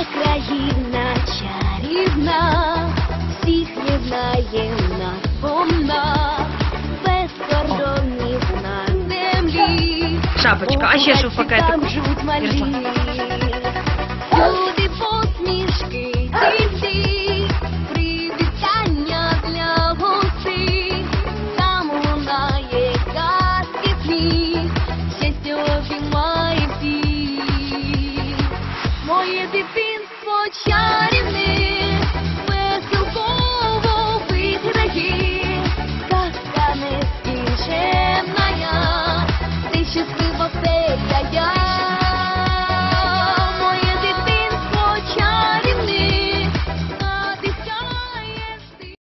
Це країна чарівна, всіх єднає нас вона, без кордонів на землі. Шапочка, а ще що в пакетику? Там живуть малі. Ярослав. Люди Yeah.